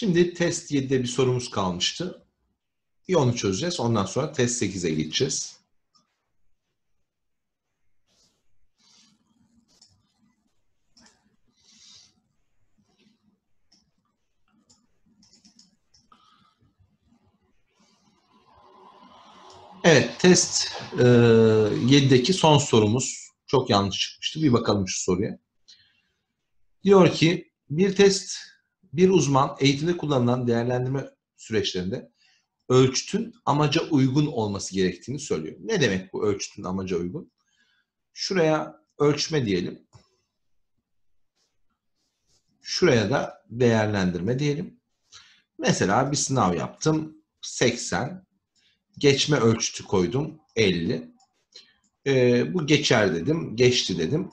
Şimdi test 7'de bir sorumuz kalmıştı. Bir onu çözeceğiz. Ondan sonra test 8'e geçeceğiz. Evet, test e, 7'deki son sorumuz. Çok yanlış çıkmıştı. Bir bakalım şu soruya. Diyor ki, bir test, bir uzman eğitimde kullanılan değerlendirme süreçlerinde ölçütün amaca uygun olması gerektiğini söylüyor. Ne demek bu ölçütün amaca uygun? Şuraya ölçme diyelim. Şuraya da değerlendirme diyelim. Mesela bir sınav yaptım. 80. Geçme ölçütü koydum. 50. Ee, bu geçer dedim. Geçti dedim.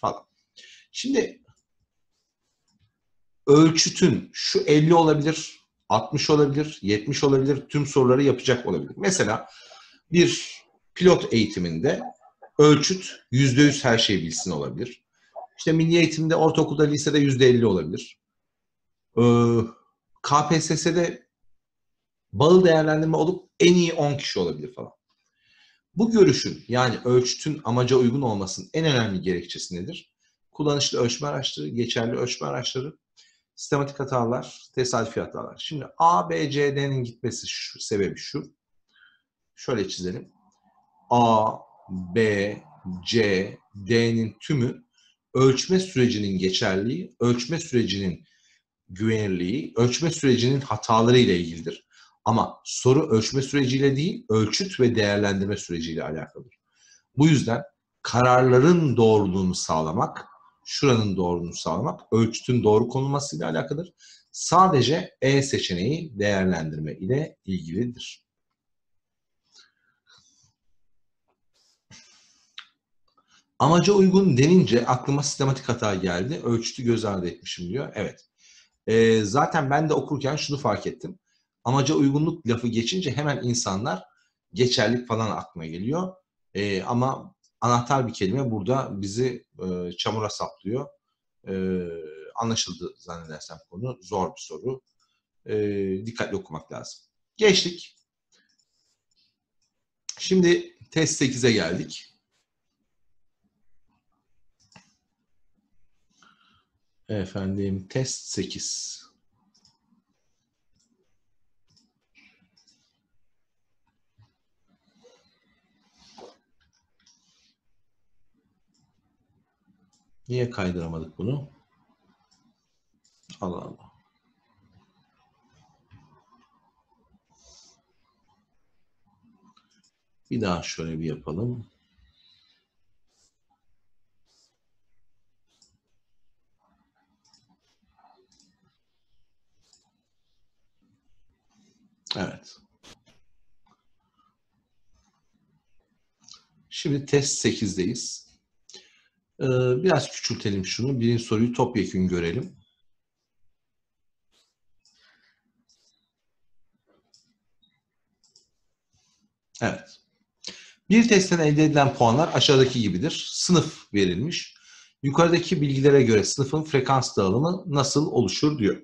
Falan. Şimdi ölçütün şu 50 olabilir, 60 olabilir, 70 olabilir, tüm soruları yapacak olabilir. Mesela bir pilot eğitiminde ölçüt %100 her şeyi bilsin olabilir. İşte milli eğitimde, ortaokulda, lisede %50 olabilir. Ee, KPSS'de bağıl değerlendirme olup en iyi 10 kişi olabilir falan. Bu görüşün yani ölçütün amaca uygun olmasının en önemli gerekçesi nedir? Kullanışlı ölçme araçları, geçerli ölçme araçları, sistematik hatalar, tesadüfi hatalar. Şimdi A, B, C, D'nin gitmesi şu, sebebi şu. Şöyle çizelim. A, B, C, D'nin tümü ölçme sürecinin geçerliği, ölçme sürecinin güvenirliği, ölçme sürecinin hataları ile ilgilidir. Ama soru ölçme süreciyle değil, ölçüt ve değerlendirme süreciyle alakalıdır. Bu yüzden kararların doğruluğunu sağlamak, şuranın doğruluğunu sağlamak, ölçütün doğru konulmasıyla alakalıdır. Sadece E seçeneği değerlendirme ile ilgilidir. Amaca uygun denince aklıma sistematik hata geldi. Ölçütü göz ardı etmişim diyor. Evet. Ee, zaten ben de okurken şunu fark ettim. Amaca uygunluk lafı geçince hemen insanlar geçerlik falan aklına geliyor. Ee, ama anahtar bir kelime burada bizi e, çamura saplıyor. E, anlaşıldı zannedersem konu. Zor bir soru. E, dikkatli okumak lazım. Geçtik. Şimdi test 8'e geldik. Efendim test 8. Niye kaydıramadık bunu? Allah Allah. Bir daha şöyle bir yapalım. Evet. Şimdi test 8'deyiz. Ee, biraz küçültelim şunu. Birinci soruyu topyekun görelim. Evet. Bir testten elde edilen puanlar aşağıdaki gibidir. Sınıf verilmiş. Yukarıdaki bilgilere göre sınıfın frekans dağılımı nasıl oluşur diyor.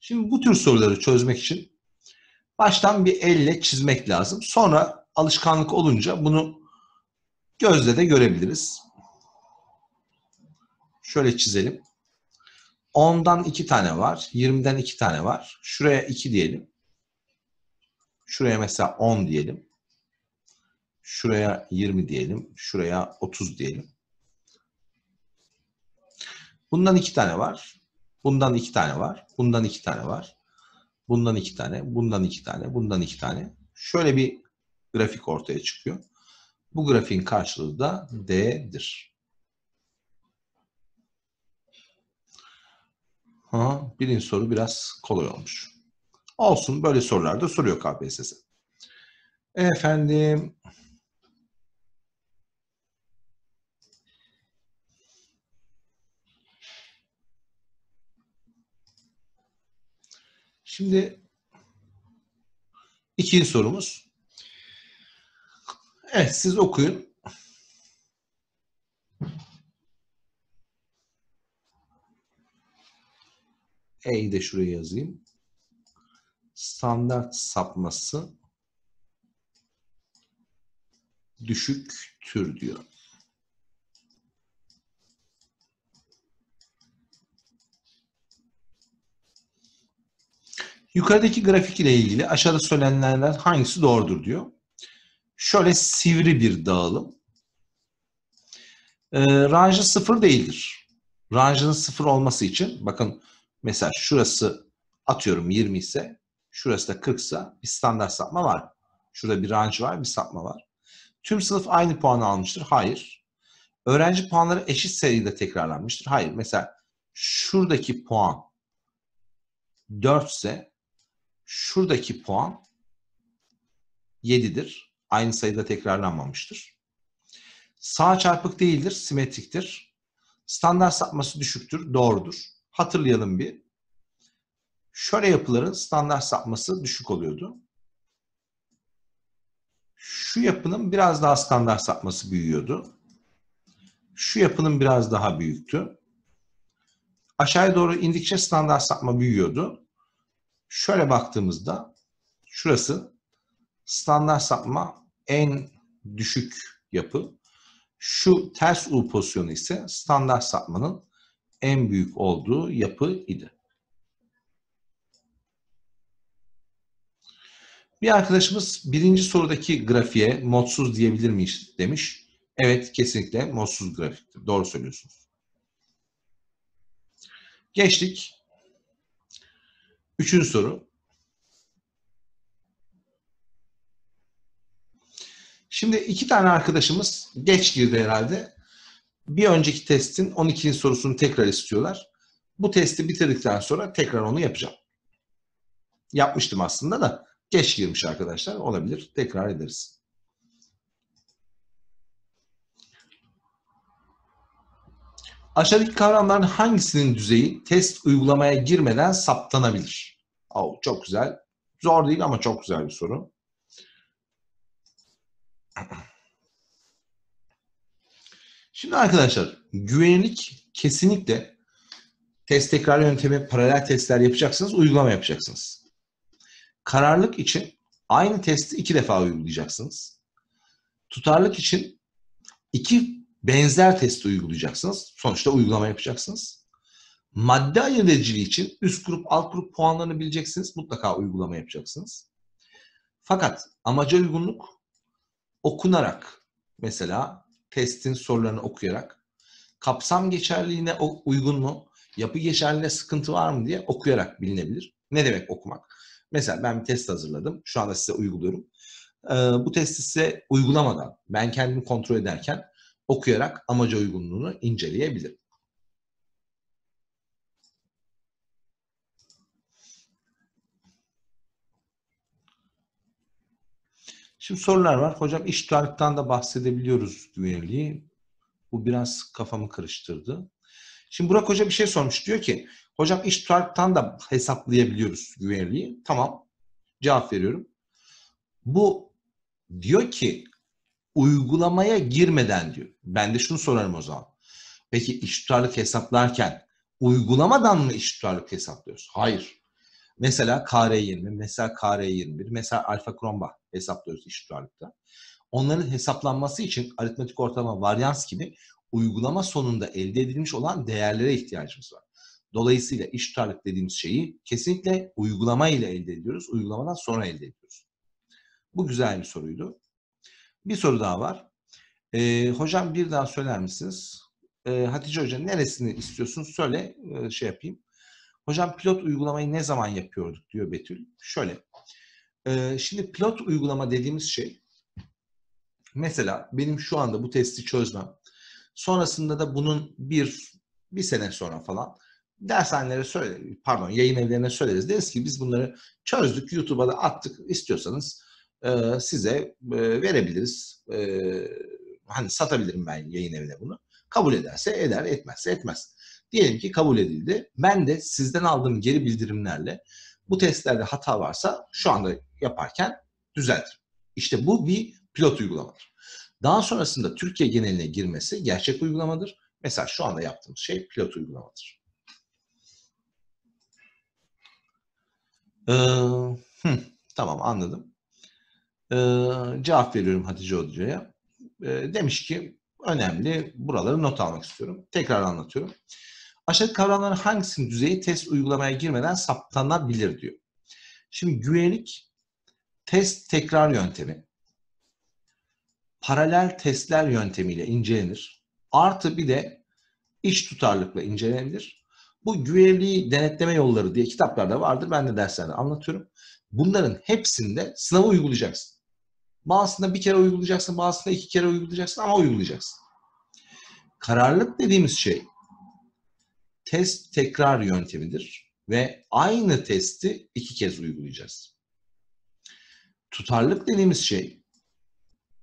Şimdi bu tür soruları çözmek için baştan bir elle çizmek lazım. Sonra alışkanlık olunca bunu gözle de görebiliriz. Şöyle çizelim. 10'dan 2 tane var. 20'den 2 tane var. Şuraya 2 diyelim. Şuraya mesela 10 diyelim. Şuraya 20 diyelim. Şuraya 30 diyelim. Bundan 2 tane var. Bundan 2 tane var. Bundan 2 tane var. Bundan 2 tane. Bundan 2 tane. Bundan 2 tane. Şöyle bir grafik ortaya çıkıyor. Bu grafiğin karşılığı da D'dir. Ha, birinci soru biraz kolay olmuş. Olsun böyle sorularda soruyor KPSS. Efendim Şimdi ikinci sorumuz. Evet siz okuyun. E'yi de şuraya yazayım. Standart sapması düşüktür diyor. Yukarıdaki grafik ile ilgili aşağıda söylenenlerden hangisi doğrudur diyor. Şöyle sivri bir dağılım. E, ranjı sıfır değildir. Ranjının sıfır olması için bakın mesela şurası atıyorum 20 ise şurası da 40 ise bir standart sapma var. Şurada bir range var, bir sapma var. Tüm sınıf aynı puanı almıştır. Hayır. Öğrenci puanları eşit sayıda tekrarlanmıştır. Hayır. Mesela şuradaki puan 4 ise şuradaki puan 7'dir. Aynı sayıda tekrarlanmamıştır. Sağ çarpık değildir, simetriktir. Standart sapması düşüktür, doğrudur. Hatırlayalım bir. Şöyle yapıların standart sapması düşük oluyordu. Şu yapının biraz daha standart sapması büyüyordu. Şu yapının biraz daha büyüktü. Aşağıya doğru indikçe standart sapma büyüyordu. Şöyle baktığımızda şurası standart sapma en düşük yapı. Şu ters U pozisyonu ise standart sapmanın en büyük olduğu yapı idi. Bir arkadaşımız birinci sorudaki grafiğe modsuz diyebilir miyiz demiş. Evet kesinlikle modsuz grafiktir. Doğru söylüyorsunuz. Geçtik. Üçüncü soru. Şimdi iki tane arkadaşımız geç girdi herhalde. Bir önceki testin 12. sorusunu tekrar istiyorlar. Bu testi bitirdikten sonra tekrar onu yapacağım. Yapmıştım aslında da geç girmiş arkadaşlar. Olabilir. Tekrar ederiz. Aşağıdaki kavramların hangisinin düzeyi test uygulamaya girmeden saptanabilir? Oh, çok güzel. Zor değil ama çok güzel bir soru. Şimdi arkadaşlar güvenlik kesinlikle test tekrar yöntemi paralel testler yapacaksınız, uygulama yapacaksınız. Kararlılık için aynı testi iki defa uygulayacaksınız. Tutarlık için iki benzer testi uygulayacaksınız. Sonuçta uygulama yapacaksınız. Madde ayırt için üst grup alt grup puanlarını bileceksiniz. Mutlaka uygulama yapacaksınız. Fakat amaca uygunluk okunarak mesela testin sorularını okuyarak kapsam geçerliğine uygun mu, yapı geçerliğine sıkıntı var mı diye okuyarak bilinebilir. Ne demek okumak? Mesela ben bir test hazırladım. Şu anda size uyguluyorum. Ee, bu testi size uygulamadan, ben kendimi kontrol ederken okuyarak amaca uygunluğunu inceleyebilirim. Şimdi sorular var. Hocam iş tutarlıktan da bahsedebiliyoruz güvenliği. Bu biraz kafamı karıştırdı. Şimdi Burak Hoca bir şey sormuş. Diyor ki hocam iş tutarlıktan da hesaplayabiliyoruz güvenliği. Tamam. Cevap veriyorum. Bu diyor ki uygulamaya girmeden diyor. Ben de şunu sorarım o zaman. Peki iş tutarlık hesaplarken uygulamadan mı iş tutarlık hesaplıyoruz? Hayır. Mesela KR20, mesela KR21, mesela alfa kromba hesaplıyoruz iş tutarlıkta. Onların hesaplanması için aritmetik ortalama varyans gibi uygulama sonunda elde edilmiş olan değerlere ihtiyacımız var. Dolayısıyla iş tutarlık dediğimiz şeyi kesinlikle uygulama ile elde ediyoruz. Uygulamadan sonra elde ediyoruz. Bu güzel bir soruydu. Bir soru daha var. Ee, hocam bir daha söyler misiniz? Ee, Hatice Hoca neresini istiyorsunuz? Söyle e, şey yapayım. Hocam pilot uygulamayı ne zaman yapıyorduk diyor Betül. Şöyle. E, şimdi pilot uygulama dediğimiz şey mesela benim şu anda bu testi çözmem. Sonrasında da bunun bir bir sene sonra falan dershanelere söyle, pardon yayın evlerine söyleriz. Deriz ki biz bunları çözdük, YouTube'a da attık. İstiyorsanız size verebiliriz. Hani satabilirim ben yayın evine bunu. Kabul ederse eder, etmezse etmez. Diyelim ki kabul edildi. Ben de sizden aldığım geri bildirimlerle bu testlerde hata varsa şu anda yaparken düzeltirim. İşte bu bir pilot uygulamadır. Daha sonrasında Türkiye geneline girmesi gerçek uygulamadır. Mesela şu anda yaptığımız şey pilot uygulamadır. Ee, hı, tamam anladım. Ee, cevap veriyorum Hatice Hoca'ya. Ee, demiş ki önemli buraları not almak istiyorum. Tekrar anlatıyorum. Aşağıdaki kavramların hangisinin düzeyi test uygulamaya girmeden saptanabilir diyor. Şimdi güvenlik test tekrar yöntemi paralel testler yöntemiyle incelenir. Artı bir de iç tutarlılıkla incelenebilir. Bu güvenliği denetleme yolları diye kitaplarda vardır. Ben de derslerde anlatıyorum. Bunların hepsinde sınavı uygulayacaksın. Bazısında bir kere uygulayacaksın, bazısında iki kere uygulayacaksın ama uygulayacaksın. Kararlılık dediğimiz şey test tekrar yöntemidir ve aynı testi iki kez uygulayacağız. Tutarlılık dediğimiz şey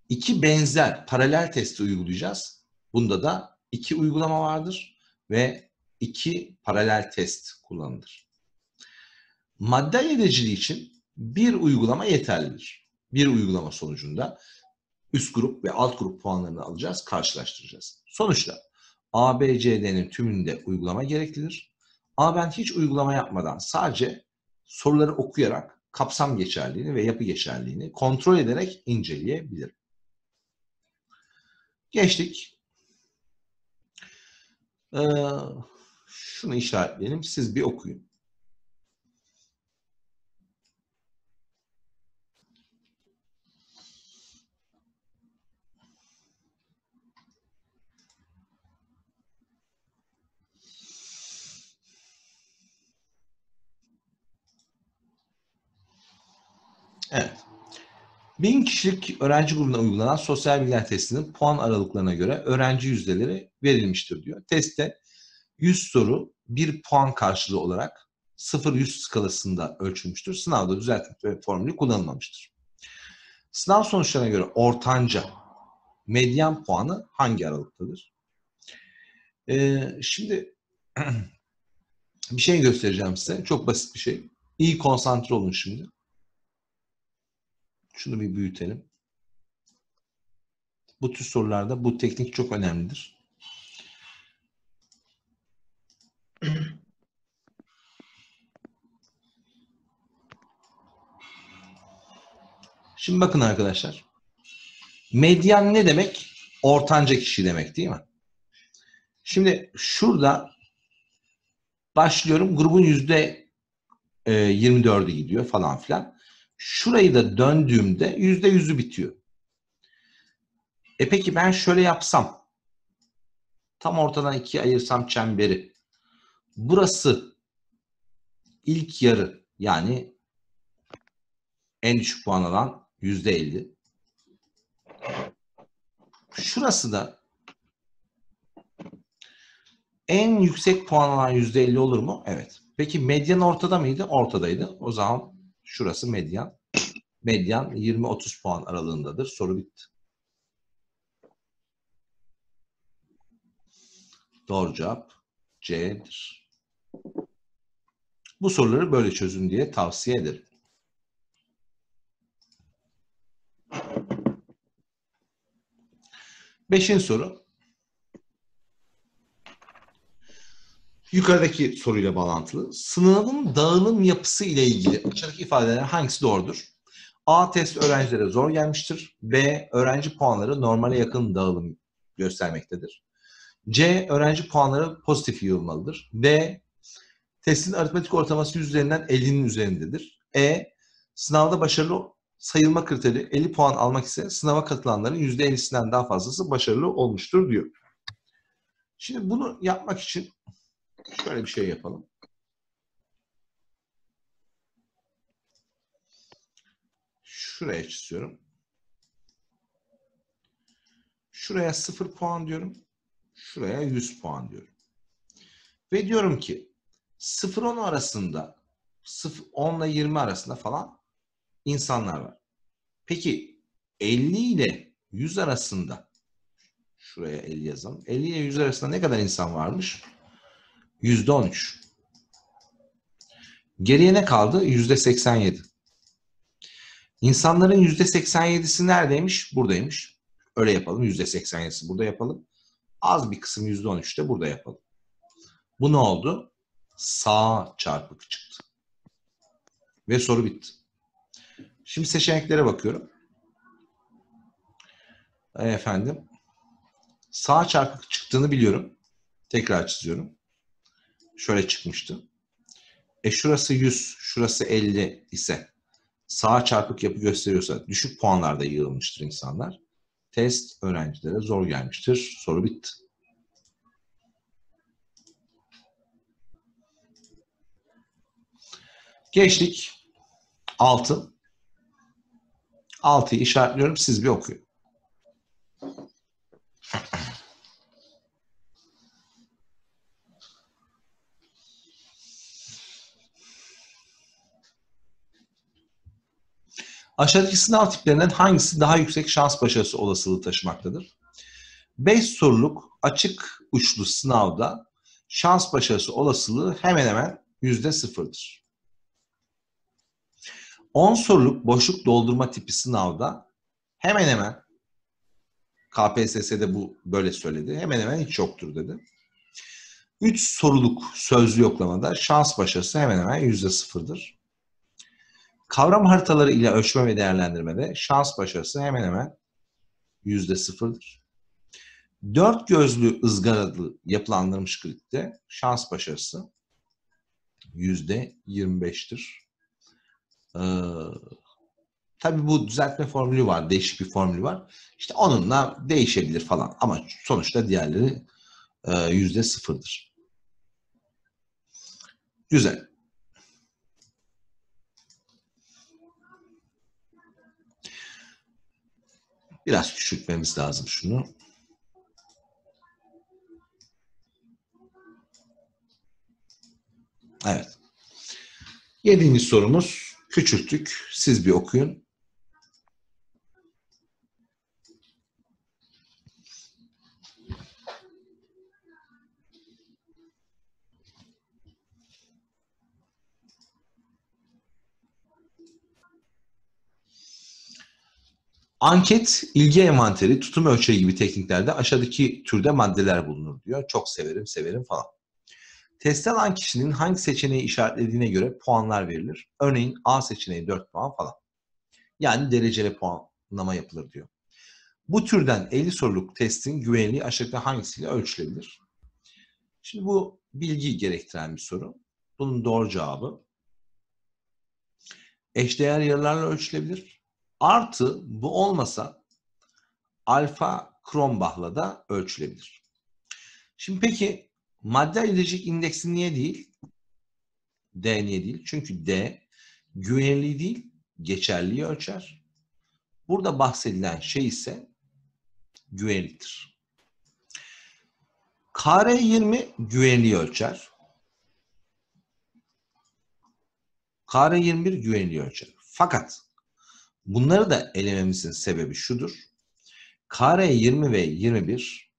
iki benzer paralel testi uygulayacağız. Bunda da iki uygulama vardır ve iki paralel test kullanılır. Madde ayırıcılığı için bir uygulama yeterlidir. Bir uygulama sonucunda üst grup ve alt grup puanlarını alacağız, karşılaştıracağız. Sonuçta A, B, C, D'nin tümünde uygulama gereklidir. Ama ben hiç uygulama yapmadan sadece soruları okuyarak kapsam geçerliğini ve yapı geçerliğini kontrol ederek inceleyebilirim. Geçtik. Ee, şunu işaretleyelim. Siz bir okuyun. Evet. Bin kişilik öğrenci grubuna uygulanan sosyal bilgiler testinin puan aralıklarına göre öğrenci yüzdeleri verilmiştir diyor. Testte 100 soru 1 puan karşılığı olarak 0-100 skalasında ölçülmüştür. Sınavda düzeltme formülü kullanılmamıştır. Sınav sonuçlarına göre ortanca medyan puanı hangi aralıktadır? Ee, şimdi bir şey göstereceğim size. Çok basit bir şey. İyi konsantre olun şimdi. Şunu bir büyütelim. Bu tür sorularda bu teknik çok önemlidir. Şimdi bakın arkadaşlar. Medyan ne demek? Ortanca kişi demek değil mi? Şimdi şurada başlıyorum. Grubun yüzde 24'ü e, gidiyor falan filan. Şurayı da döndüğümde yüzde yüzü bitiyor. E peki ben şöyle yapsam. Tam ortadan ikiye ayırsam çemberi. Burası ilk yarı yani en düşük puan alan yüzde elli. Şurası da en yüksek puan alan yüzde elli olur mu? Evet. Peki medyan ortada mıydı? Ortadaydı. O zaman Şurası medyan. Medyan 20-30 puan aralığındadır. Soru bitti. Doğru cevap C'dir. Bu soruları böyle çözün diye tavsiye ederim. Beşinci soru. Yukarıdaki soruyla bağlantılı. Sınavın dağılım yapısı ile ilgili aşağıdaki ifadeler hangisi doğrudur? A test öğrencilere zor gelmiştir. B öğrenci puanları normale yakın dağılım göstermektedir. C öğrenci puanları pozitif yığılmalıdır. D testin aritmetik ortalaması 100 üzerinden 50'nin üzerindedir. E sınavda başarılı sayılma kriteri 50 puan almak ise sınava katılanların %50'sinden daha fazlası başarılı olmuştur diyor. Şimdi bunu yapmak için Şöyle bir şey yapalım. Şuraya çiziyorum. Şuraya 0 puan diyorum. Şuraya 100 puan diyorum. Ve diyorum ki 0-10 arasında 0, 10 ile 20 arasında falan insanlar var. Peki 50 ile 100 arasında şuraya 50 yazalım. 50 ile 100 arasında ne kadar insan varmış? Yüzde on üç. Geriye ne kaldı? Yüzde seksen yedi. İnsanların yüzde seksen yedisi neredeymiş? Buradaymış. Öyle yapalım. Yüzde seksen yedisi burada yapalım. Az bir kısım yüzde on üçte burada yapalım. Bu ne oldu? Sağ çarpık çıktı. Ve soru bitti. Şimdi seçeneklere bakıyorum. Efendim. Sağ çarpık çıktığını biliyorum. Tekrar çiziyorum. Şöyle çıkmıştı. E şurası 100, şurası 50 ise sağ çarpık yapı gösteriyorsa düşük puanlarda yığılmıştır insanlar. Test öğrencilere zor gelmiştir. Soru bitti. Geçtik. 6. 6'yı işaretliyorum. Siz bir okuyun. Aşağıdaki sınav tiplerinden hangisi daha yüksek şans başarısı olasılığı taşımaktadır? 5 soruluk açık uçlu sınavda şans başarısı olasılığı hemen hemen yüzde sıfırdır. 10 soruluk boşluk doldurma tipi sınavda hemen hemen KPSS'de bu böyle söyledi. Hemen hemen hiç yoktur dedi. 3 soruluk sözlü yoklamada şans başarısı hemen hemen yüzde sıfırdır. Kavram haritaları ile ölçme ve değerlendirmede şans başarısı hemen hemen yüzde sıfırdır. Dört gözlü ızgaralı yapılandırmış klikte şans başarısı yüzde yirmi beştir. Ee, tabii bu düzeltme formülü var, değişik bir formülü var. İşte onunla değişebilir falan ama sonuçta diğerleri e, yüzde sıfırdır. Güzel. Biraz küçültmemiz lazım şunu. Evet. Yedinci sorumuz. Küçülttük. Siz bir okuyun. Anket, ilgi envanteri, tutum ölçeği gibi tekniklerde aşağıdaki türde maddeler bulunur diyor. Çok severim, severim falan. Test alan kişinin hangi seçeneği işaretlediğine göre puanlar verilir. Örneğin A seçeneği 4 puan falan. Yani dereceli puanlama yapılır diyor. Bu türden 50 soruluk testin güvenliği aşağıda hangisiyle ölçülebilir? Şimdi bu bilgi gerektiren bir soru. Bunun doğru cevabı eşdeğer yarılarla ölçülebilir. Artı bu olmasa alfa Kronbach'la da ölçülebilir. Şimdi peki madde ayırıcılık indeksi niye değil? D niye değil? Çünkü D güvenliği değil, geçerliği ölçer. Burada bahsedilen şey ise güvenliktir. KR20 güvenliği ölçer. KR21 güvenliği ölçer. Fakat Bunları da elememizin sebebi şudur. Kare 20 ve 21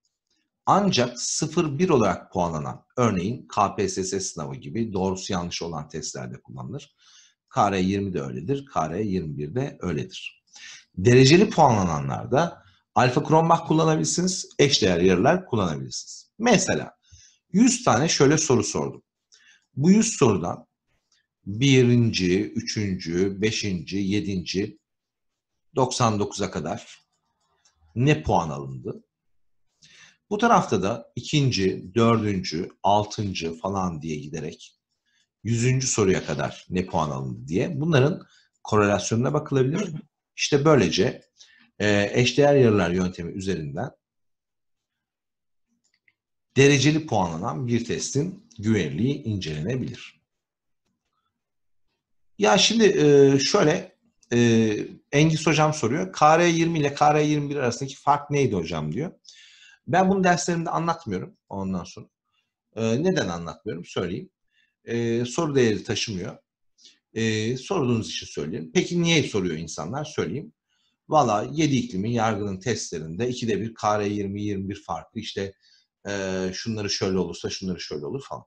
ancak 0-1 olarak puanlanan, örneğin KPSS sınavı gibi doğrusu yanlış olan testlerde kullanılır. Kare 20 de öyledir, kare 21 de öyledir. Dereceli puanlananlarda alfa kronbach kullanabilirsiniz, eşdeğer yarılar kullanabilirsiniz. Mesela 100 tane şöyle soru sordum. Bu 100 sorudan birinci, üçüncü, beşinci, yedinci 99'a kadar ne puan alındı? Bu tarafta da ikinci, dördüncü, altıncı falan diye giderek yüzüncü soruya kadar ne puan alındı diye bunların korelasyonuna bakılabilir. İşte böylece e, eşdeğer yarılar yöntemi üzerinden dereceli puanlanan bir testin güvenliği incelenebilir. Ya şimdi e, şöyle e, Engis hocam soruyor. KR20 ile KR21 arasındaki fark neydi hocam diyor. Ben bunu derslerimde anlatmıyorum ondan sonra. E, neden anlatmıyorum söyleyeyim. E, soru değeri taşımıyor. E, sorduğunuz için söyleyeyim. Peki niye soruyor insanlar? Söyleyeyim. Valla 7 iklimin yargının testlerinde ikide bir KR20-21 farklı işte e, şunları şöyle olursa şunları şöyle olur falan.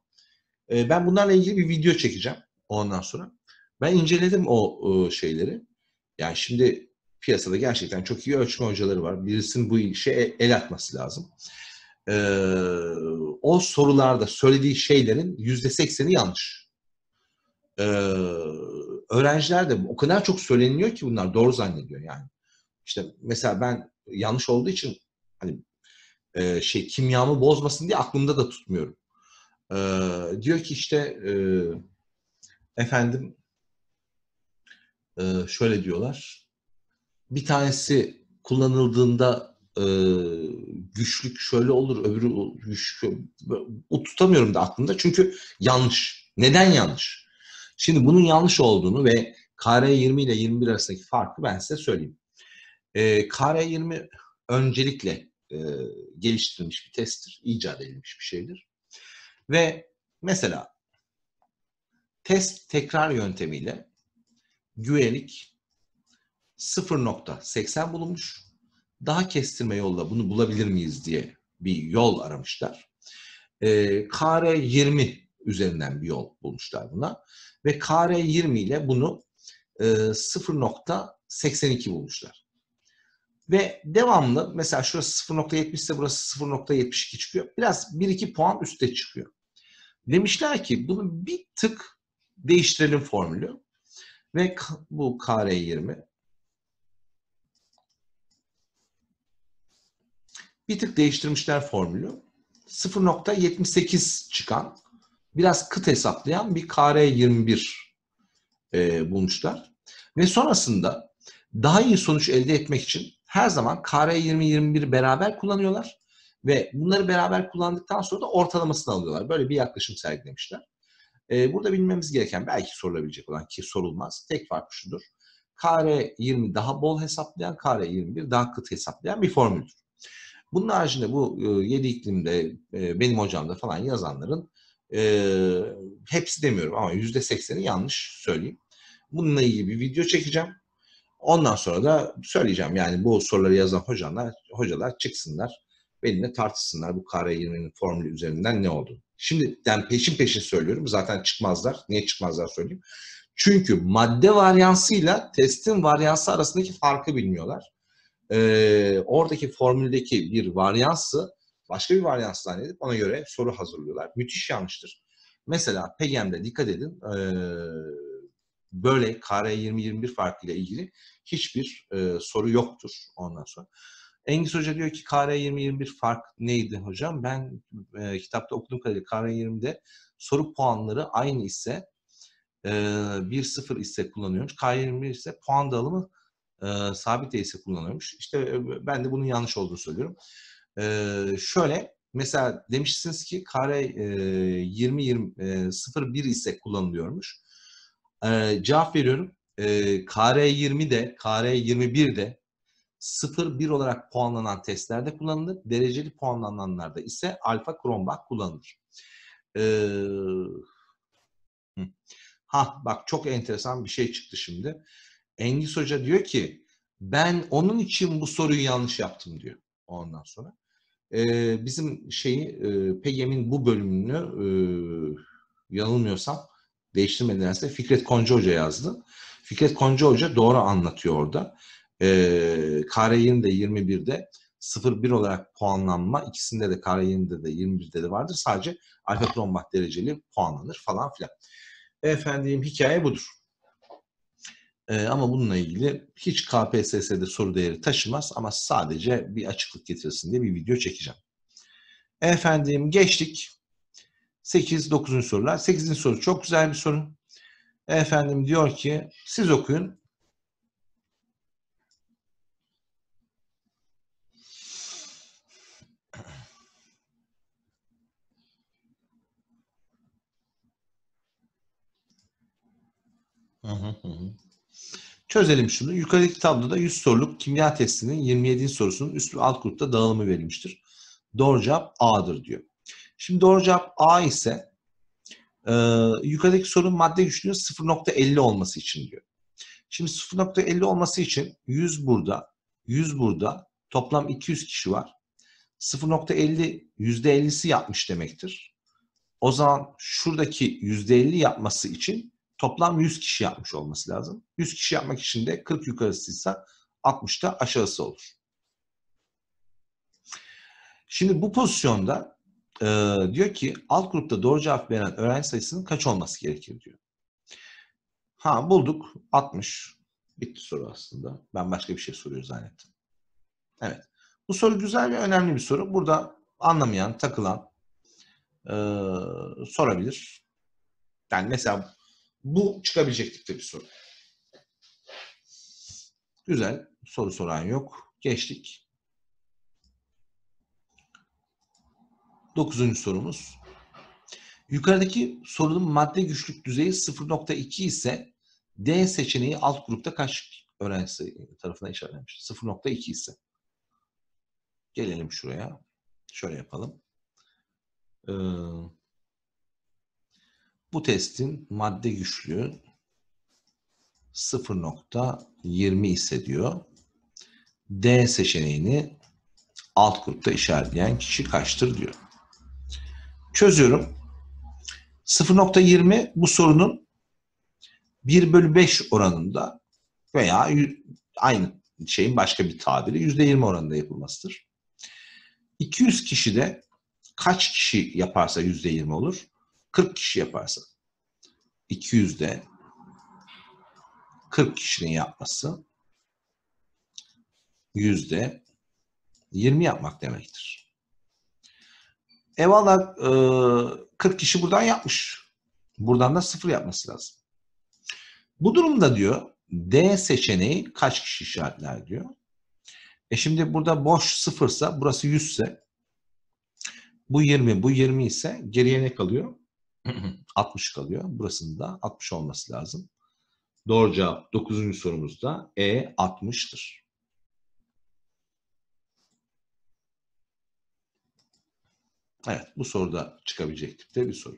E, ben bunlarla ilgili bir video çekeceğim ondan sonra. Ben inceledim o, o şeyleri. Yani şimdi piyasada gerçekten çok iyi ölçme hocaları var. Birisinin bu işe el atması lazım. Ee, o sorularda söylediği şeylerin yüzde sekseni yanlış. Ee, öğrenciler de o kadar çok söyleniliyor ki bunlar doğru zannediyor yani. İşte mesela ben yanlış olduğu için hani e, şey kimyamı bozmasın diye aklımda da tutmuyorum. E, diyor ki işte e, efendim e, şöyle diyorlar. Bir tanesi kullanıldığında e, güçlük şöyle olur, öbürü güçlük o tutamıyorum da aklımda çünkü yanlış. Neden yanlış? Şimdi bunun yanlış olduğunu ve KR20 ile 21 arasındaki farkı ben size söyleyeyim. E, KR20 öncelikle geliştirilmiş bir testtir, icat edilmiş bir şeydir. Ve mesela test tekrar yöntemiyle güvenlik 0.80 bulunmuş. Daha kestirme yolla bunu bulabilir miyiz diye bir yol aramışlar. E, KR20 üzerinden bir yol bulmuşlar buna. Ve KR20 ile bunu e, 0.82 bulmuşlar. Ve devamlı mesela şurası 0.70 ise burası 0.72 çıkıyor. Biraz 1-2 puan üstte çıkıyor. Demişler ki bunu bir tık değiştirelim formülü. Ve bu KR20 bir tık değiştirmişler formülü. 0.78 çıkan biraz kıt hesaplayan bir KR21 e, bulmuşlar. Ve sonrasında daha iyi sonuç elde etmek için her zaman KR20-21 beraber kullanıyorlar. Ve bunları beraber kullandıktan sonra da ortalamasını alıyorlar. Böyle bir yaklaşım sergilemişler. Ee, burada bilmemiz gereken belki sorulabilecek olan ki sorulmaz. Tek fark şudur. KR20 daha bol hesaplayan, KR21 daha kıt hesaplayan bir formüldür. Bunun haricinde bu e, 7 iklimde e, benim hocamda falan yazanların e, hepsi demiyorum ama %80'i yanlış söyleyeyim. Bununla ilgili bir video çekeceğim. Ondan sonra da söyleyeceğim yani bu soruları yazan hocalar, hocalar çıksınlar. Benimle tartışsınlar bu KR20'nin formülü üzerinden ne oldu. Şimdi ben peşin peşin söylüyorum. Zaten çıkmazlar. Niye çıkmazlar söyleyeyim. Çünkü madde varyansıyla testin varyansı arasındaki farkı bilmiyorlar. Ee, oradaki formüldeki bir varyansı başka bir varyans zannedip ona göre soru hazırlıyorlar. Müthiş yanlıştır. Mesela PEGEM'de dikkat edin. Ee, böyle KR20-21 farkıyla ilgili hiçbir e, soru yoktur ondan sonra. Engiz Hoca diyor ki KR20-21 fark neydi hocam? Ben e, kitapta okuduğum kadarıyla KR20'de soru puanları aynı ise e, 1-0 ise kullanıyormuş. KR21 ise puan dağılımı e, sabit ise kullanıyormuş. İşte e, ben de bunun yanlış olduğunu söylüyorum. E, şöyle mesela demişsiniz ki KR20-20 e, ise kullanılıyormuş. E, cevap veriyorum. E, KR20 de KR21 de 0-1 olarak puanlanan testlerde kullanılır. Dereceli puanlananlarda ise alfa krombak kullanılır. Ee, ha bak çok enteresan bir şey çıktı şimdi. Engis Hoca diyor ki ben onun için bu soruyu yanlış yaptım diyor ondan sonra. Ee, bizim şeyi e, PEGEM'in bu bölümünü e, yanılmıyorsam değiştirmedilerse Fikret Konca Hoca yazdı. Fikret Konca Hoca doğru anlatıyor orada. E, KR20'de 21'de 0-1 olarak puanlanma ikisinde de KR20'de de 21'de de vardır. Sadece alfa krombak dereceli puanlanır falan filan. Efendim hikaye budur. Ee, ama bununla ilgili hiç KPSS'de soru değeri taşımaz ama sadece bir açıklık getirsin diye bir video çekeceğim. Efendim geçtik. 8, 9. sorular. 8. soru çok güzel bir soru. Efendim diyor ki siz okuyun. Çözelim şunu. Yukarıdaki tabloda 100 soruluk kimya testinin 27. sorusunun üst ve alt grupta dağılımı verilmiştir. Doğru cevap A'dır diyor. Şimdi doğru cevap A ise e, yukarıdaki sorun madde güçlüğünün 0.50 olması için diyor. Şimdi 0.50 olması için 100 burada, 100 burada, toplam 200 kişi var. 0.50 %50'si yapmış demektir. O zaman şuradaki %50 yapması için toplam 100 kişi yapmış olması lazım. 100 kişi yapmak için de 40 yukarısıysa 60 da aşağısı olur. Şimdi bu pozisyonda e, diyor ki alt grupta doğru cevap veren öğrenci sayısının kaç olması gerekir diyor. Ha bulduk. 60. Bitti soru aslında. Ben başka bir şey soruyor zannettim. Evet. Bu soru güzel ve önemli bir soru. Burada anlamayan, takılan e, sorabilir. Yani mesela bu çıkabilecek bir soru. Güzel. Soru soran yok. Geçtik. Dokuzuncu sorumuz. Yukarıdaki sorunun madde güçlük düzeyi 0.2 ise D seçeneği alt grupta kaç öğrenci tarafından işaretlenmiş? 0.2 ise. Gelelim şuraya. Şöyle yapalım. Ee, bu testin madde güçlüğü 0.20 ise diyor. D seçeneğini alt grupta işaretleyen kişi kaçtır diyor. Çözüyorum. 0.20 bu sorunun 1 bölü 5 oranında veya aynı şeyin başka bir tabiri %20 oranında yapılmasıdır. 200 kişide kaç kişi yaparsa %20 olur? 40 kişi yaparsa. 200'de 40 kişinin yapması yüzde 20 yapmak demektir. Eyvallah 40 kişi buradan yapmış. Buradan da sıfır yapması lazım. Bu durumda diyor D seçeneği kaç kişi işaretler diyor. E şimdi burada boş sıfırsa burası 100 ise bu 20 bu 20 ise geriye ne kalıyor? 60 kalıyor. Burasının da 60 olması lazım. Doğru cevap 9. sorumuzda E 60'tır. Evet bu soruda çıkabilecek tipte bir soru.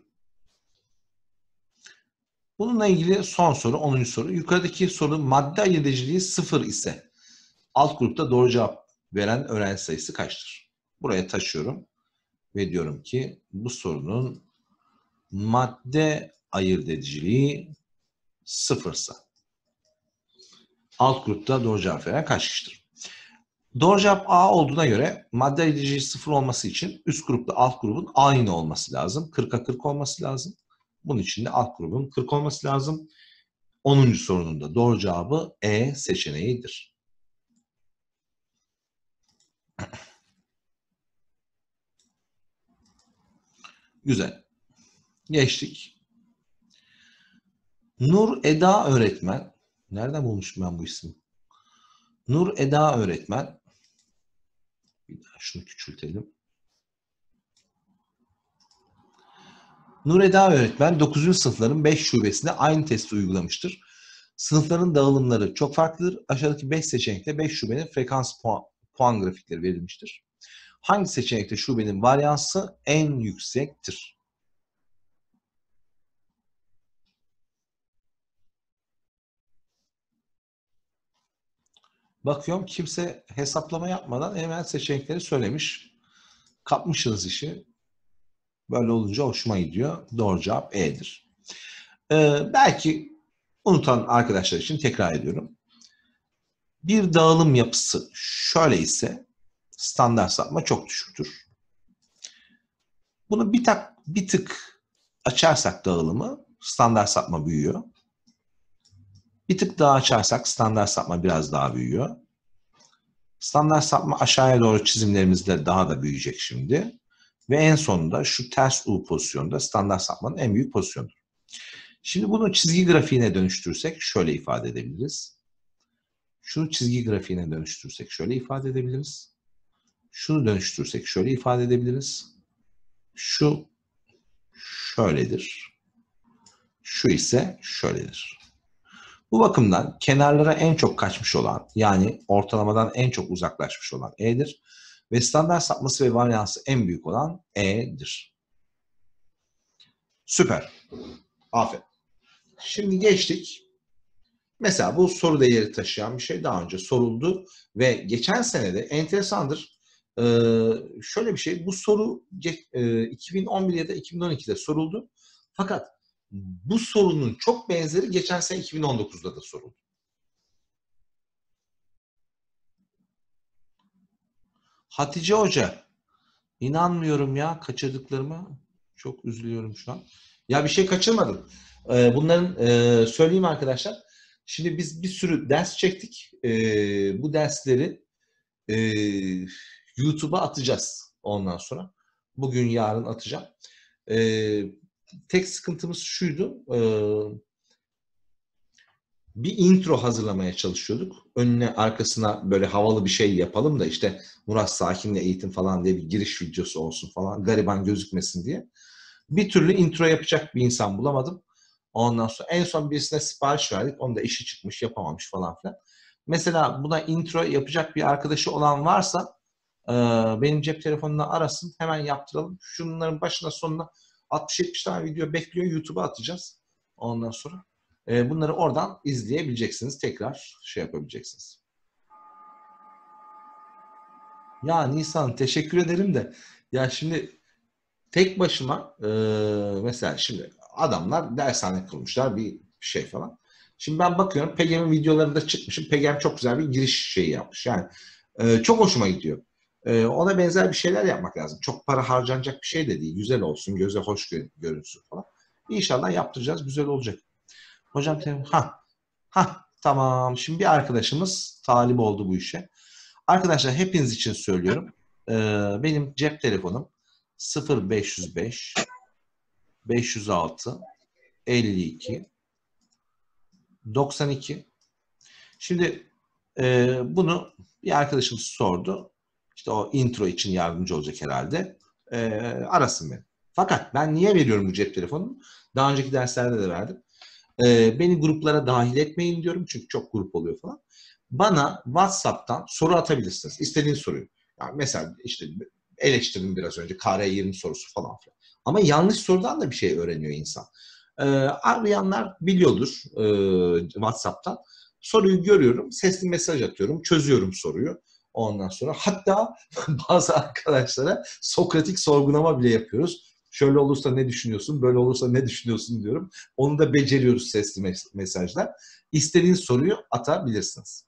Bununla ilgili son soru 10. soru. Yukarıdaki soru madde ayırt 0 ise alt grupta doğru cevap veren öğrenci sayısı kaçtır? Buraya taşıyorum ve diyorum ki bu sorunun madde ayırt ediciliği sıfırsa alt grupta doğru cevap veren kaç kişidir? Doğru cevap A olduğuna göre madde ayırıcı sıfır olması için üst grupta alt grubun aynı olması lazım. 40'a 40 olması lazım. Bunun için de alt grubun 40 olması lazım. 10. sorunun da doğru cevabı E seçeneğidir. Güzel. Geçtik. Nur Eda öğretmen. Nereden bulmuşum ben bu ismi? Nur Eda öğretmen. Bir daha şunu küçültelim. Nur Eda öğretmen 9. sınıfların 5 şubesinde aynı testi uygulamıştır. Sınıfların dağılımları çok farklıdır. Aşağıdaki 5 seçenekte 5 şubenin frekans puan, puan grafikleri verilmiştir. Hangi seçenekte şubenin varyansı en yüksektir? Bakıyorum kimse hesaplama yapmadan hemen seçenekleri söylemiş. Kapmışsınız işi. Böyle olunca hoşuma gidiyor. Doğru cevap E'dir. Ee, belki unutan arkadaşlar için tekrar ediyorum. Bir dağılım yapısı şöyle ise standart sapma çok düşüktür. Bunu bir tak bir tık açarsak dağılımı standart sapma büyüyor. Bir tık daha açarsak standart sapma biraz daha büyüyor. Standart sapma aşağıya doğru çizimlerimizde daha da büyüyecek şimdi. Ve en sonunda şu ters U pozisyonda standart sapmanın en büyük pozisyonudur. Şimdi bunu çizgi grafiğine dönüştürsek şöyle ifade edebiliriz. Şunu çizgi grafiğine dönüştürsek şöyle ifade edebiliriz. Şunu dönüştürsek şöyle ifade edebiliriz. Şu şöyledir. Şu ise şöyledir. Bu bakımdan kenarlara en çok kaçmış olan yani ortalamadan en çok uzaklaşmış olan E'dir. Ve standart sapması ve varyansı en büyük olan E'dir. Süper. Aferin. Şimdi geçtik. Mesela bu soru değeri taşıyan bir şey daha önce soruldu ve geçen senede enteresandır. Ee, şöyle bir şey, bu soru e, 2011 ya da 2012'de soruldu. Fakat bu sorunun çok benzeri geçen sene 2019'da da soruldu. Hatice Hoca, inanmıyorum ya kaçırdıklarıma. Çok üzülüyorum şu an. Ya bir şey kaçırmadım. Ee, bunların e, söyleyeyim arkadaşlar. Şimdi biz bir sürü ders çektik. Ee, bu dersleri e, YouTube'a atacağız ondan sonra. Bugün yarın atacağım. Tek sıkıntımız şuydu. E, bir intro hazırlamaya çalışıyorduk. Önüne arkasına böyle havalı bir şey yapalım da işte Murat Sakin'le eğitim falan diye bir giriş videosu olsun falan. Gariban gözükmesin diye. Bir türlü intro yapacak bir insan bulamadım. Ondan sonra en son birisine sipariş verdik. Onun da işi çıkmış, yapamamış falan filan. Mesela buna intro yapacak bir arkadaşı olan varsa e, benim cep telefonuna arasın. Hemen yaptıralım. Şunların başına sonuna 60-70 tane video bekliyor. YouTube'a atacağız. Ondan sonra e, bunları oradan izleyebileceksiniz. Tekrar şey yapabileceksiniz. Ya Nisan teşekkür ederim de ya şimdi tek başıma e, mesela şimdi adamlar dershane kurmuşlar bir şey falan. Şimdi ben bakıyorum Pegem'in videolarında çıkmışım. Pegem çok güzel bir giriş şeyi yapmış. Yani e, çok hoşuma gidiyor. E, ona benzer bir şeyler yapmak lazım. Çok para harcanacak bir şey de değil. Güzel olsun, göze hoş görünsün falan. İnşallah yaptıracağız. Güzel olacak. Hocam ha ha tamam. Şimdi bir arkadaşımız talip oldu bu işe. Arkadaşlar hepiniz için söylüyorum. Ee, benim cep telefonum 0505 506 52 92 Şimdi e, bunu bir arkadaşımız sordu. İşte o intro için yardımcı olacak herhalde. E, arasın beni. Fakat ben niye veriyorum bu cep telefonunu? Daha önceki derslerde de verdim. E, beni gruplara dahil etmeyin diyorum. Çünkü çok grup oluyor falan. Bana WhatsApp'tan soru atabilirsiniz. İstediğin soruyu. Yani mesela işte eleştirdim biraz önce KR20 sorusu falan filan. Ama yanlış sorudan da bir şey öğreniyor insan. Ee, arayanlar biliyordur e, WhatsApp'tan. Soruyu görüyorum, sesli mesaj atıyorum, çözüyorum soruyu. Ondan sonra hatta bazı arkadaşlara sokratik sorgulama bile yapıyoruz. Şöyle olursa ne düşünüyorsun, böyle olursa ne düşünüyorsun diyorum. Onu da beceriyoruz sesli mesajlar. İstediğin soruyu atabilirsiniz.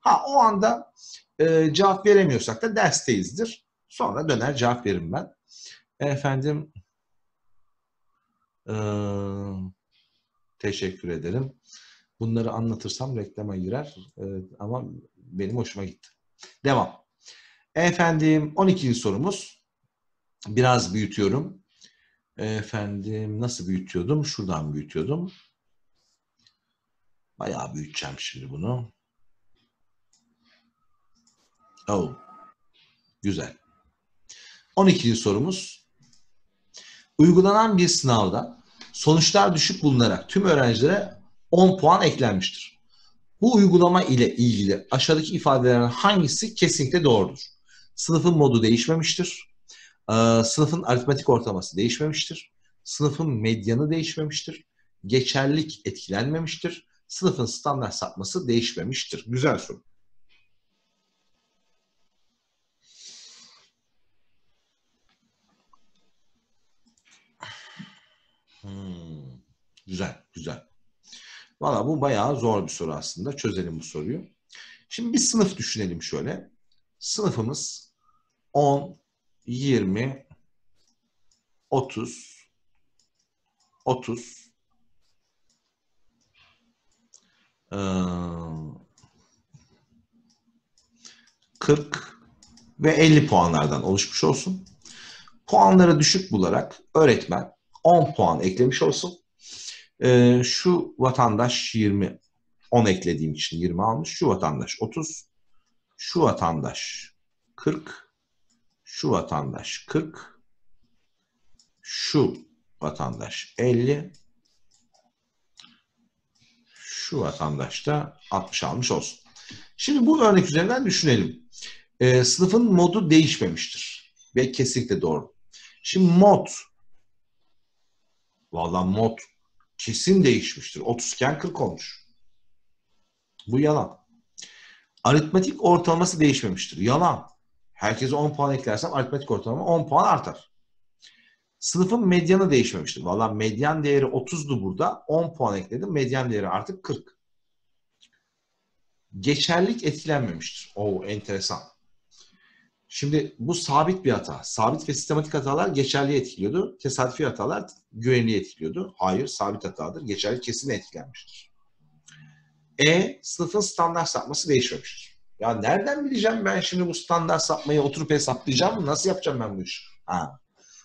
Ha o anda e, cevap veremiyorsak da dersteyizdir. Sonra döner cevap veririm ben. Efendim ee, teşekkür ederim. Bunları anlatırsam reklama girer ee, ama benim hoşuma gitti. Devam. Efendim 12. sorumuz. Biraz büyütüyorum. Efendim nasıl büyütüyordum? Şuradan büyütüyordum. Bayağı büyüteceğim şimdi bunu. Oh. Güzel. 12. sorumuz. Uygulanan bir sınavda sonuçlar düşük bulunarak tüm öğrencilere 10 puan eklenmiştir. Bu uygulama ile ilgili aşağıdaki ifadelerin hangisi kesinlikle doğrudur? Sınıfın modu değişmemiştir. Ee, sınıfın aritmetik ortalaması değişmemiştir. Sınıfın medyanı değişmemiştir. Geçerlik etkilenmemiştir. Sınıfın standart sapması değişmemiştir. Güzel soru. Hmm, güzel, güzel. Valla bu bayağı zor bir soru aslında. Çözelim bu soruyu. Şimdi bir sınıf düşünelim şöyle. Sınıfımız 10, 20, 30, 30, ee, 40 ve 50 puanlardan oluşmuş olsun. Puanları düşük bularak öğretmen 10 puan eklemiş olsun. Ee, şu vatandaş 20, 10 eklediğim için 20 almış. Şu vatandaş 30, şu vatandaş 40, şu vatandaş 40, şu vatandaş 50, şu vatandaş da 60 almış olsun. Şimdi bu örnek üzerinden düşünelim. Ee, sınıfın modu değişmemiştir. Ve kesinlikle doğru. Şimdi mod Valla mod kesin değişmiştir. 30 iken 40 olmuş. Bu yalan. Aritmetik ortalaması değişmemiştir. Yalan. Herkese 10 puan eklersem aritmetik ortalama 10 puan artar. Sınıfın medyanı değişmemiştir. Valla medyan değeri 30'du burada. 10 puan ekledim. Medyan değeri artık 40. Geçerlik etkilenmemiştir. Oo enteresan. Şimdi bu sabit bir hata. Sabit ve sistematik hatalar geçerliği etkiliyordu. Tesadüfi hatalar güvenliği etkiliyordu. Hayır, sabit hatadır. Geçerli kesin etkilenmiştir. E, sınıfın standart sapması değişmemiştir. Ya nereden bileceğim ben şimdi bu standart sapmayı oturup hesaplayacağım mı? Nasıl yapacağım ben bu işi? Ha.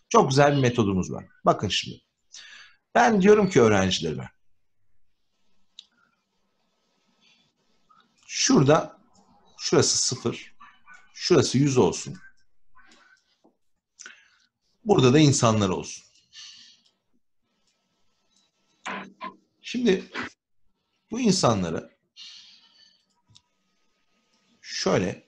Çok güzel bir metodumuz var. Bakın şimdi. Ben diyorum ki öğrencilerime şurada şurası sıfır şurası yüz olsun. Burada da insanlar olsun. Şimdi bu insanları şöyle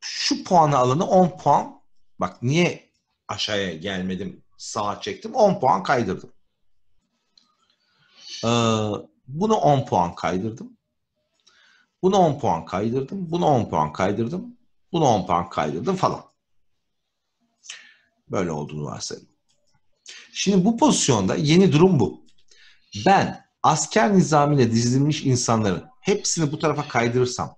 şu puanı alanı 10 puan bak niye aşağıya gelmedim sağa çektim 10 puan kaydırdım. Bunu 10 puan kaydırdım. Bunu 10 puan kaydırdım. Bunu 10 puan kaydırdım. Bunu 10 puan kaydırdım falan. Böyle olduğunu varsayalım. Şimdi bu pozisyonda yeni durum bu. Ben asker nizamiyle dizilmiş insanların hepsini bu tarafa kaydırırsam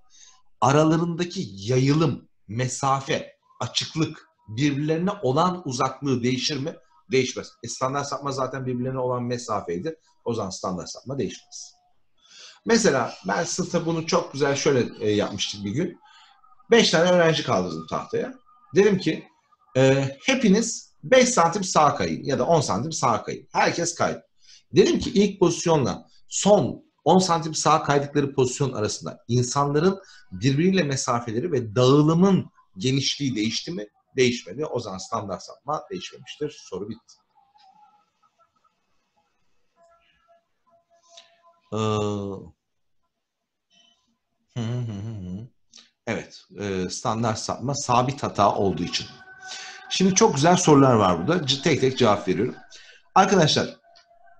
aralarındaki yayılım, mesafe, açıklık, birbirlerine olan uzaklığı değişir mi? Değişmez. E standart sapma zaten birbirlerine olan mesafeydi. O zaman standart sapma değişmez. Mesela ben sınıfta bunu çok güzel şöyle e, yapmıştık bir gün. Beş tane öğrenci kaldırdım tahtaya. Dedim ki e, hepiniz 5 santim sağa kayın ya da 10 santim sağa kayın. Herkes kaydı. Dedim ki ilk pozisyonla son 10 santim sağa kaydıkları pozisyon arasında insanların birbiriyle mesafeleri ve dağılımın genişliği değişti mi? Değişmedi. O zaman standart sapma değişmemiştir. Soru bitti. Evet. Standart sapma sabit hata olduğu için. Şimdi çok güzel sorular var burada. Tek tek cevap veriyorum. Arkadaşlar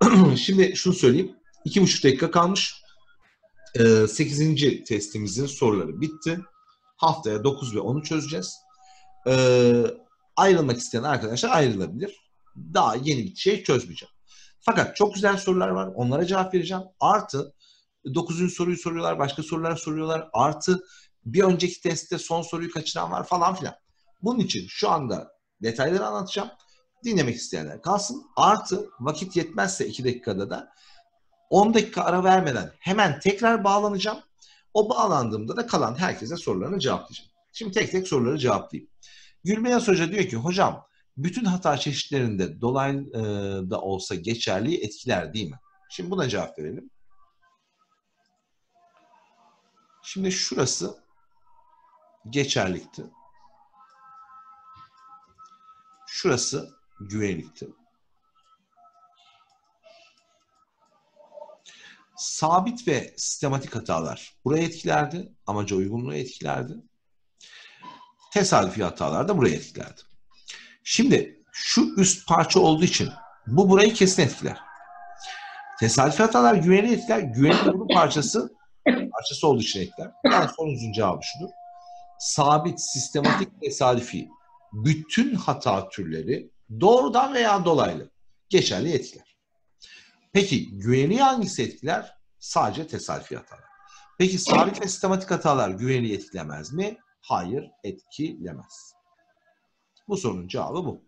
şimdi şunu söyleyeyim. İki buçuk dakika kalmış. Sekizinci testimizin soruları bitti. Haftaya 9 ve 10'u çözeceğiz. Ayrılmak isteyen arkadaşlar ayrılabilir. Daha yeni bir şey çözmeyeceğim. Fakat çok güzel sorular var. Onlara cevap vereceğim. Artı 9. soruyu soruyorlar, başka sorular soruyorlar. Artı bir önceki testte son soruyu kaçıran var falan filan. Bunun için şu anda detayları anlatacağım. Dinlemek isteyenler kalsın. Artı vakit yetmezse 2 dakikada da 10 dakika ara vermeden hemen tekrar bağlanacağım. O bağlandığımda da kalan herkese sorularını cevaplayacağım. Şimdi tek tek soruları cevaplayayım. Gülmeyaz Hoca diyor ki hocam bütün hata çeşitlerinde dolaylı da olsa geçerli etkiler değil mi? Şimdi buna cevap verelim. Şimdi şurası geçerlikti. Şurası güvenlikti. Sabit ve sistematik hatalar buraya etkilerdi. Amaca uygunluğu etkilerdi. Tesadüfi hatalar da buraya etkilerdi. Şimdi şu üst parça olduğu için bu burayı kesin etkiler. Tesadüfi hatalar güvenli etkiler. Güvenli bunun parçası parçası olduğu için etkiler. Yani sorunuzun cevabı şudur. Sabit, sistematik, tesadüfi bütün hata türleri doğrudan veya dolaylı geçerli etkiler. Peki güveni hangisi etkiler? Sadece tesadüfi hatalar. Peki sabit ve sistematik hatalar güveni etkilemez mi? Hayır, etkilemez. Bu sorunun cevabı bu.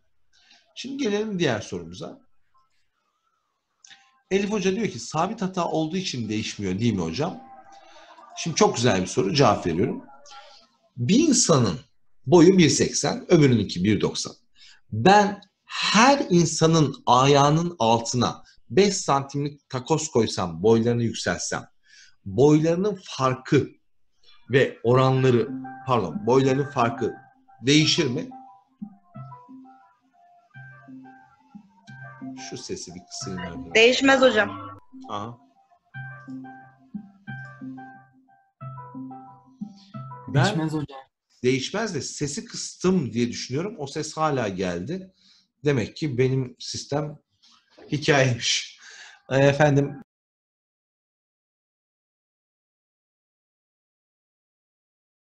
Şimdi gelelim diğer sorumuza. Elif Hoca diyor ki sabit hata olduğu için değişmiyor değil mi hocam? Şimdi çok güzel bir soru cevap veriyorum. Bir insanın boyu 1.80, öbürününki 1.90. Ben her insanın ayağının altına 5 santimlik takos koysam, boylarını yükseltsem, boylarının farkı ve oranları, pardon, boylarının farkı değişir mi? Şu sesi bir kısayım. Değişmez hocam. Aha. Ben Değişmez hocam. değişmez de sesi kıstım diye düşünüyorum. O ses hala geldi. Demek ki benim sistem hikayemiş. Efendim